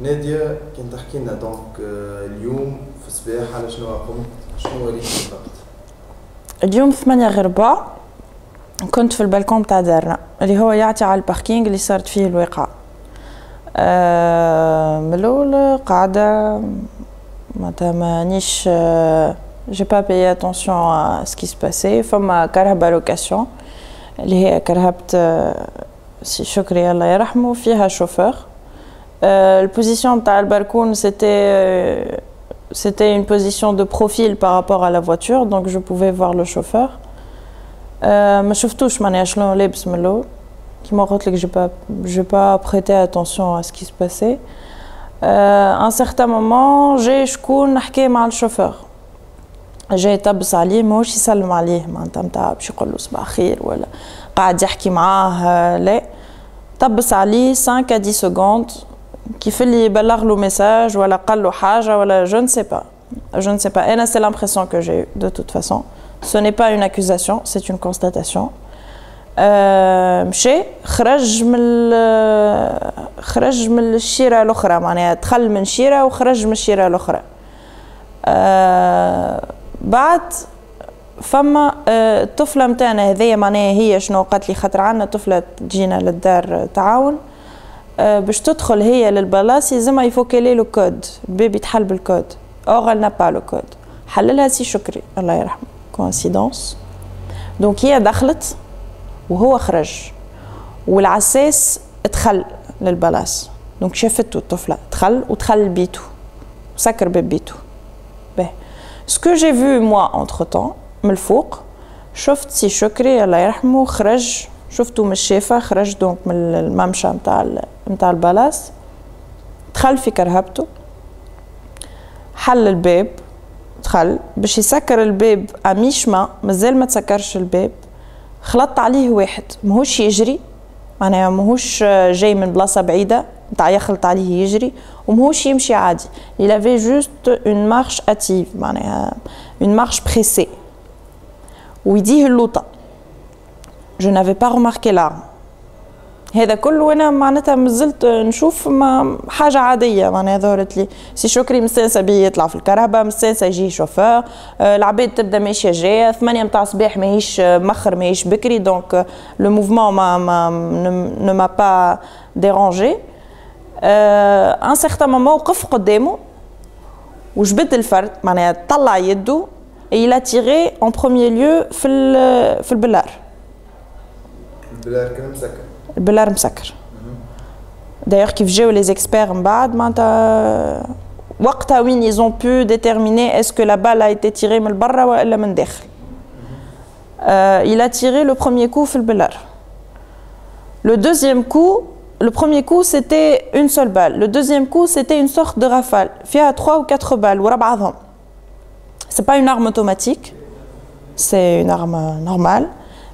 ناديه كان تحكي لنا donc اليوم في الصباح على شنو قمت شنو وريت بالضبط اليوم ثمانية غير كنت في البالكون بتاع دارنا اللي هو يعطي على ال parking اللي صارت فيه الواقعة أه من الأول قاعدة معناتها مانيش j'ai pas prêté attention à ce qui se passait فما كرهبة location اللي هي كرهبة سي شكري الله يرحمه فيها chauffeur ال position تاع ال balcon c'était c'était une position de profil par rapport à la voiture donc je pouvais voir le chauffeur. ما شفتوش معناها شلون لابس من الأول كيما قلت لك j'ai pas j'ai pas prêté attention à ce qui se passait un certain moment جاي شكون نحكي مع الشوفور جاي يطبس عليه ماهوش يسلم عليه معناتها نتاع باش يقول له صباح الخير ولا قاعد يحكي معاه لا طبس عليه 5 à 10 secondes كيف اللي يبلغ له message ولا قال له حاجة ولا جو pas. Je ne sais pas. أنا c'est l'impression j'ai eu de toute façon. Ce n'est pas une accusation c'est une constatation. مشى خرج من خرج من الشيره الاخرى معناها دخل من شيره وخرج من الشيره الاخرى بعد فما الطفله متاعنا هذيا معناها هي شنو قالت لي خاطر عندنا طفله تجينا للدار تعاون باش تدخل هي للبلاصه يلزمها يفوكي لي le code. البيبي يتحل بال code. Or n'a pas le code حللها سي شكري. الله يرحمه. Coïncidence donc هي دخلت وهو خرج. والعساس دخل للبلاصه donc شافته الطفلة. دخل ودخل لبيته سكر باب بيته باهي سكو جي فو موا انتر طون من الفوق شفت سي شكري الله يرحمه خرج شفتو من الشافة خرج دونك من الممشى متاع متاع البلاص. دخل في كرهبته حل الباب دخل. باش يسكر الباب أميشما مازال ما تسكرش الباب. خلط عليه واحد ماهوش يجري. معناها ماهوش جاي من بلاصة بعيدة نتاع يخلط عليه يجري وماهوش يمشي عادي. Il avait juste une marche hâtive معناها une marche pressée. ويديه اللوطة. Je n'avais pas remarqué l'arme هذا كله وأنا معناتها مازلت نشوف ما حاجة عادية. معناها ظهرت لي سي شكري مستانسة بيه يطلع في الكهرباء مستانسة يجي شوفور العباد تبدأ ماشية جاية. ثمانية متاع الصباح ماهيش مخر ماهيش بكري. donc le mouvement m'a m'a ne m'a pas dérangé. Un certain moment وقف قدامه وجبد الفرد. معناها طلع يده il a tiré en premier lieu في في البلار. البلار كان مسكر البلار مسكر دايوغ كيف جاو لي زيكسبير من بعد معناتها وقتها وين يزون بو ديتيرميني اسكو لا بال ايتي تيري من برا ولا من داخل il a tiré le premier coup في البلار le deuxième coup le premier coup c'était une seule balle le deuxième coup c'était une sorte de rafale فيها 3 ou 4 balles ورا بعضهم c'est pas une arme automatique c'est une arme normale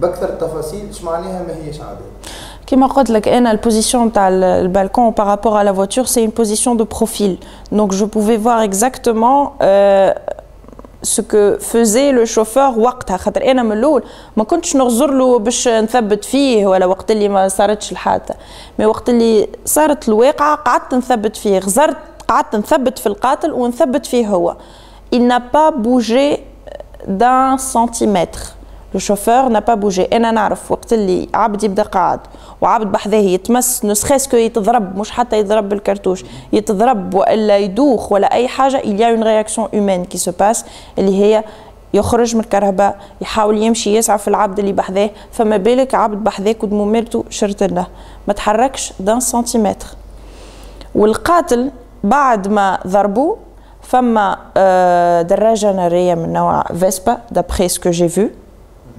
باكثر التفاصيل اش معناها ما هيش عاديه كما قلت لك أنا ال position تاع ال balcon à la voiture c'est une position de profil. Donc je pouvais voir exactement euh, ce que faisait le chauffeur وقتها. خاطر أنا من الأول ما كنتش نغزر له باش نثبت فيه ولا وقت اللي ما صارتش الحادثة. mais وقت اللي صارت الواقعة قعدت نثبت فيه. غزرت قعدت نثبت في القاتل ونثبت فيه هو. Il n'a pas bougé d'un centimètre. لو شوفور n'a pas bougé. أنا نعرف وقت اللي عبد يبدأ قاعد وعبد بحذاه يتمس نسخيسكو يتضرب مش حتى يضرب بالكرتوش يتضرب والا يدوخ ولا أي حاجة il y a une réaction humaine qui se passe اللي هي يخرج من الكهرباء يحاول يمشي يسعى في العبد اللي بحذاه فما بالك عبد بحذاك ودمومرته شرت له. ما تحركش دان سنتيمتر والقاتل بعد ما ضربوه فما دراجة نارية من نوع فيسبا ce que j'ai vu.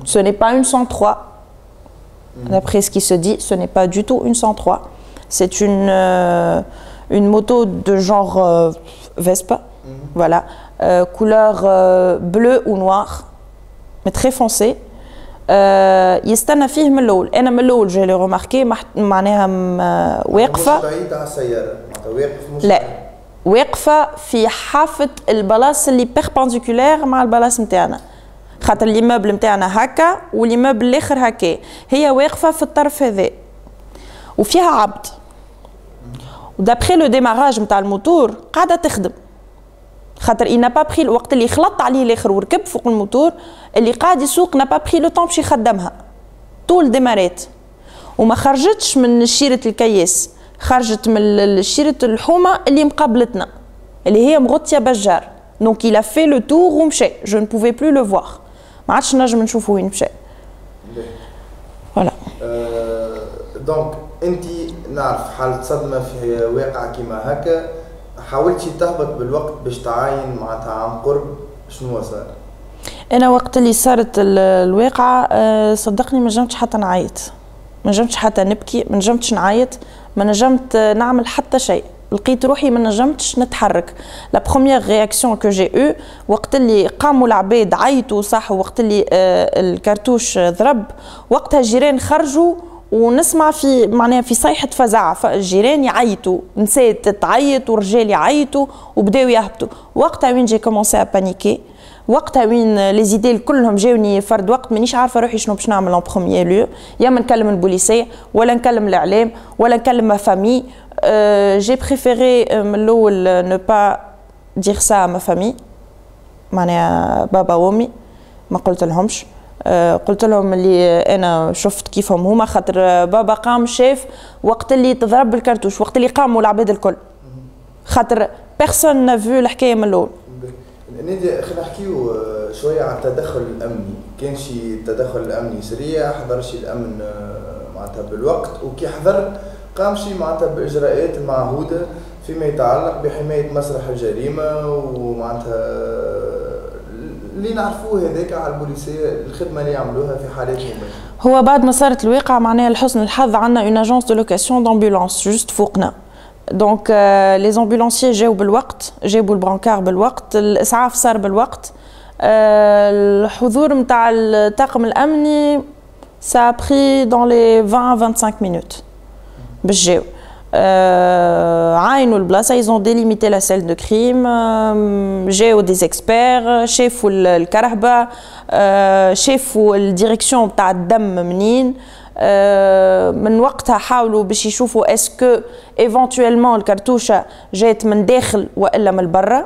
Ce n'est pas une 103. D'après ce qui se dit, ce n'est pas du tout une 103. C'est une, euh, une moto de genre euh, Vespa, mm -hmm. voilà, euh, couleur euh, bleu ou noir, mais très foncé. يستنى فيه من الأول أنا من الأول جاي ريماركي معناها واقفه مش بعيد على السياره معناتها واقف مش لا واقفه في حافه ال place اللي perpendiculaire مع ال place نتاعنا خاطر l'immeuble نتاعنا هكا و l'immeuble الآخر هكا. هي واقفة في الطرف هذا وفيها عبد. و d'après le démarrage نتاع الموتور قاعدة تخدم. خاطر اي با بري الوقت اللي خلط عليه الآخر وركب فوق الموتور اللي قاعد يسوق n'a pas pris le temps باش يخدمها. طول démarrat وما خرجتش من شيرة الكياس. خرجت من شيرة الحومة اللي مقابلتنا اللي هي مغطية بجار. donc il fait le tour ومشى. Je ne pouvais plus le ما عادش نجم نشوفه وين مشى. Voilà. Donc انت نعرف حالة صدمة في واقع كيما هكا حاولتي تهبط بالوقت باش تعاين معناتها عن قرب؟ شنو صار؟ أنا وقت اللي صارت الواقعة صدقني ما نجمتش حتى نعيط. ما نجمتش حتى نبكي ما نجمتش نعيط ما نجمت نعمل حتى شيء. لقيت روحي ما نجمتش نتحرك. la première réaction que j'ai eue وقت اللي قاموا العباد عيطوا صح وقت اللي ال cartouche ضرب وقتها الجيران خرجوا ونسمع في معناها في صيحة فزع الجيران يعيطوا نسات تعيط ورجال يعيطوا وبداو يهبطوا. وقتها وين جي كومونسي ا بانيكي وقتها وين لي زيدي كلهم جاوني فرد وقت مانيش عارفة روحي شنو باش نعمل اون بروميير لو يا ما نكلم البوليسيه ولا نكلم الإعلام ولا نكلم ما فامي جي بريفيري من الأول نو با دير سا ما فامي معناها بابا وأمي ما قلت لهمش. قلت لهم اللي أنا شفت كيفهم هما خاطر بابا قام شاف وقت اللي تضرب ال cartouche وقت اللي قاموا العباد الكل. خاطر personne n'a vu الحكاية من الأول. نادي خلينا نحكيو شوية على التدخل الامني كان شي تدخل امني سريع حضر شي الأمن معناتها بالوقت. وكي حضر قام شي معناتها بإجراءات المعهوده فيما يتعلق بحماية مسرح الجريمة ومعناتها اللي نعرفوه هذاك على البوليسية الخدمة اللي يعملوها في حالاتهم هو بعد ما صارت الواقعه معناها لحسن الحظ عندنا une agence de location d'ambulances juste فوقنا. donc les ambulanciers جاو بالوقت جابوا ال brancard بالوقت الاسعاف صار بالوقت الحضور نتاع الطاقم الامني ça a pris dans les 20 25 minutes باش جاو عاينوا البلاصه ils ont délimité la scène de crime جاو دي زيكسبير شافوا الكرهبه شافوا ال direction تاع الدم منين من وقتها حاولوا باش يشوفوا est-ce que éventuellement الكرتوشة جات من داخل وإلا من برا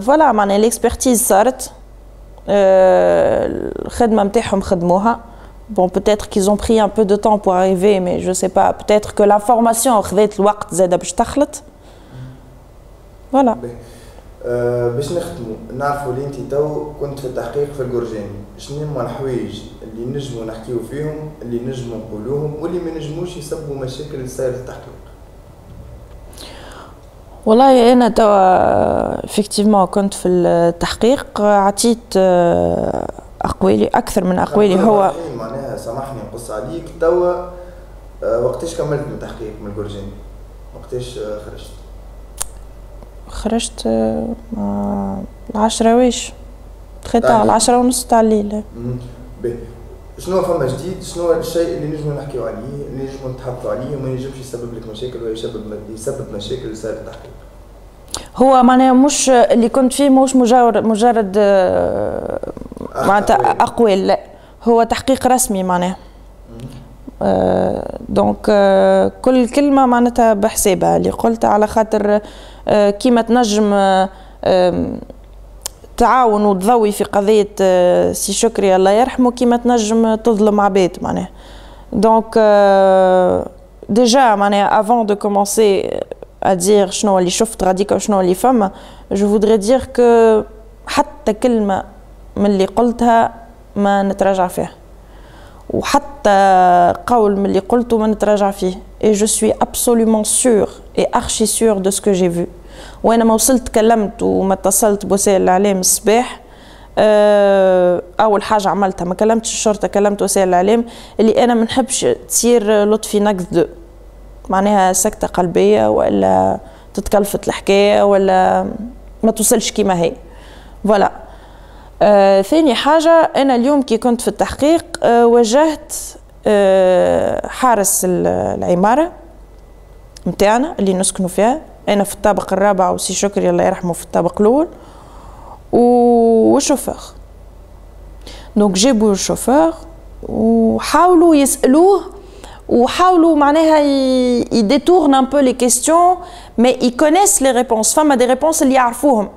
voilà معناها l'expertise صارت الخدمة نتاعهم خدموها Bon, peut-être qu'ils ont pris un peu de temps pour arriver, mais je sais pas. Peut-être que l'information باش تخلط. voilà. باش نختموا نعرفوا اللي انت تو كنت في التحقيق في الجرجاني شنو هما الحوايج اللي نجموا نحكيو فيهم اللي نجموا نقولوهم واللي ما نجموش يسببوا مشاكل سير التحقيق والله أنا توا effectivement كنت في التحقيق عطيت أقوالي أكثر من أقوالي. هو معناها سامحني نقص عليك. توا وقتاش كملت من التحقيق من الجرجاني وقتاش خرجت؟ خرجت مع العشرة واش دخلت على العشرة ونص تاع الليل شنو فما جديد؟ شنو الشيء اللي نجموا نحكيو عليه اللي نجموا نتحدثوا عليه وما ينجمش يسبب لك مشاكل ولا يسبب يسبب مشاكل لسائر التحقيق. هو معناها مش اللي كنت فيه مش مجرد مجرد معناتها أقوال لا. هو تحقيق رسمي معناها. آه donc آه كل كلمة معناتها بحسابها. اللي قلتها على خاطر آه كيما تنجم آه تعاون وتضوي في قضية آه سي شكري الله يرحمه كيما تنجم تظلم عباد معناها. donc آه déjà معناها avant de commencer à dire شنو اللي شفت غاديك وشنو اللي فما je voudrais dire que حتى كلمة من اللي قلتها ما نتراجع فيها. وحتى قول من اللي قلته ما نتراجع فيه. Et je suis absolument sûre et archi sûre de ce que j'ai وأنا ما وصلت كلمت وما اتصلت بوسائل الإعلام الصباح أول حاجة عملتها ما كلمتش الشرطة كلمت وسائل الإعلام اللي أنا ما نحبش تصير لطفي نقد معناها سكتة قلبية ولا تتكلفت الحكاية ولا ما توصلش كيما هي. voilà آه ثاني حاجة أنا اليوم كي كنت في التحقيق آه واجهت آه حارس العمارة متاعنا اللي نسكنوا فيها. أنا في الطابق الرابع وسي شكري الله يرحمه في الطابق الأول. وال chauffeur donc جابوا الشوفور وحاولوا يسألوه. وحاولوا معناها ils détournent un peu les questions mais ils connaissent les réponses فما des réponses اللي يعرفوهم.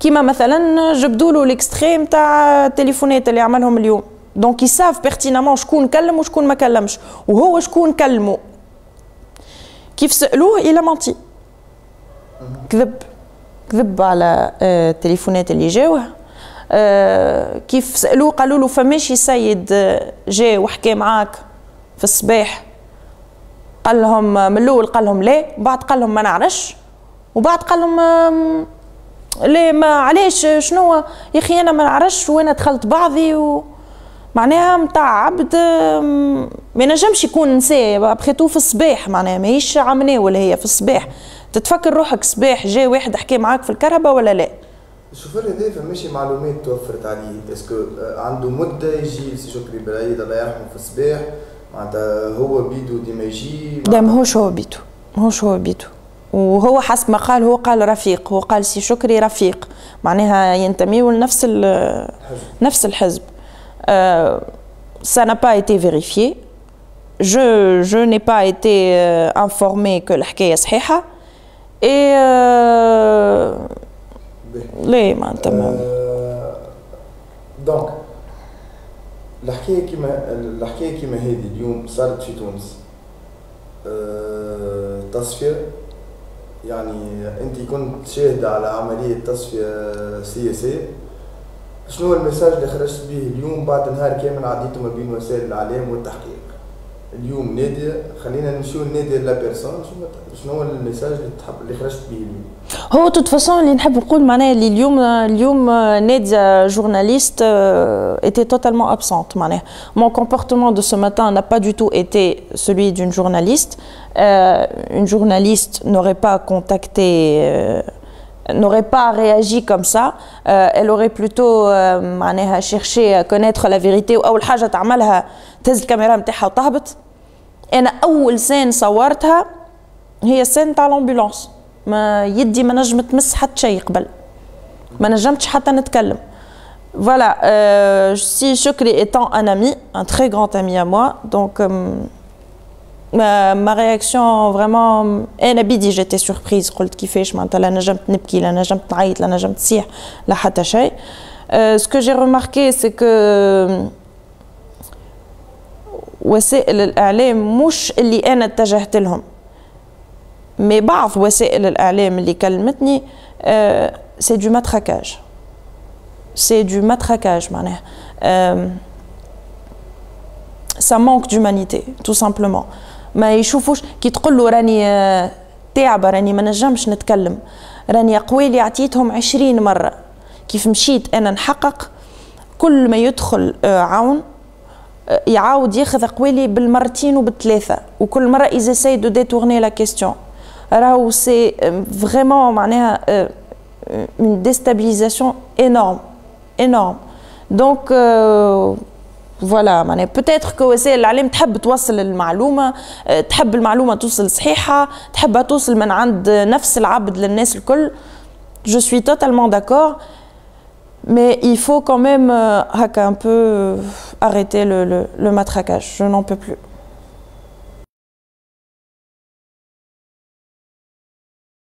كيما مثلا جبدوا له les extraits نتاع التليفونات اللي عملهم اليوم. donc ils savent pertinemment شكون كلم وشكون ما كلمش. وهو شكون كلمه. كيف سألوه؟ il a menti كذب كذب على التليفونات اللي جاوه. كيف سألوه قالوا له فماشي سيد جا وحكى معاك في الصباح. قال لهم من الأول قال لهم لا بعد قال لهم ما نعرفش. وبعد قال لهم ليه ما علاش شنو؟ يا أخي أنا ما نعرفش وين دخلت بعضي و. معناها متاع عبد ما نجمش يكون نساء بخيتو في الصباح معناها ماهيش عمناه ولا هي في الصباح. تتفكر روحك صباح جاي واحد حكى معاك في الكهرباء ولا لا؟ الشوفير هذا فماشي معلومات توفرت عليه. اسكو عنده مدة يجي سي شكري بالعيد الله يرحمه في الصباح؟ معناتها هو بيدو ديما يجي. لا ماهوش هو بيدو. ماهوش هو بيدو. وهو حسب ما قال هو قال رفيق. هو قال سي شكري رفيق. معناها ينتميوا لنفس نفس الحزب. ça n'a pas été vérifié. Je je n'ai pas été euh, informé que الحكاية صحيحة. Et euh, ليه معناتها donc الحكاية كيما الحكاية كيما هذه اليوم صارت في تونس. أه تصفية يعني انت كنت شاهده على عملية تصفية سياسية. شنو هو ال message اللي خرجت به اليوم بعد نهار كامل عديته ما بين وسائل الإعلام والتحقيق؟ اليوم نادي خلينا نمشيو لنادي لا بيرسون شنو هو الميساج اللي تحب اللي خرجت به اليوم هو توت فاسون اللي نحب نقول معناها اللي اليوم اليوم نادية جورناليست était totalement absente معناها mon comportement de ce matin n'a pas du tout été celui d'une journaliste euh, une journaliste n'aurait pas contacté euh, n'aurait pas réagi comme ça euh, elle aurait plutôt معناها cherché à connaître la vérité واول حاجه تعملها تهز الكاميرا نتاعها وتهبط أنا أول سين صورتها هي سين تاع لامبولانس ما يدي ما نجم تمس حتى شيء قبل. ما نجمتش حتى نتكلم. Si Chokri étant un ami, un très grand ami à moi, donc euh, ma, ma réaction vraiment أنا بيدي j'étais surprise قلت كيفاش معناتها لا نجمت نبكي لا نجمت نعيط لا نجمت نصيح لا حتى شيء que j'ai remarqué c'est que وسائل الإعلام مش اللي أنا اتجهت لهم. mais بعض وسائل الإعلام اللي كلمتني c'est du matraquage c'est du matraquage معناها. ça manque d'humanité tout simplement ما يشوفوش كي تقول له راني تعبة راني ما نجمش نتكلم. راني قوالي عطيتهم عشرين مرة. كيف مشيت أنا نحقق كل ما يدخل عون يعاود ياخذ قوالي بالمرتين وبالثلاثة وكل مرة إذا c'est de détourner la question راهو c'est vraiment معناها une déstabilisation énorme énorme. donc voilà معناها peut-être que وسائل الإعلام تحب توصل المعلومة تحب المعلومة توصل صحيحة تحبها توصل من عند نفس العبد للناس الكل. جو سوي توتالمون داكور Mais il faut quand même euh, un peu arrêter le, le, le matraquage. Je n'en peux plus.